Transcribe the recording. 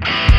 Bye.